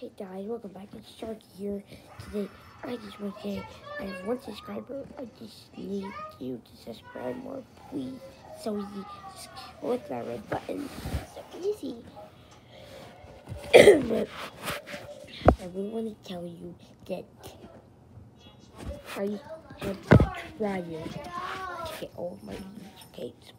Hey guys, welcome back. It's Sharky here. Today, I just want to say I have one subscriber. I just need you to subscribe more, please. So easy. Just click that red button. So easy. but I really want to tell you that I have tried to get all my cakes,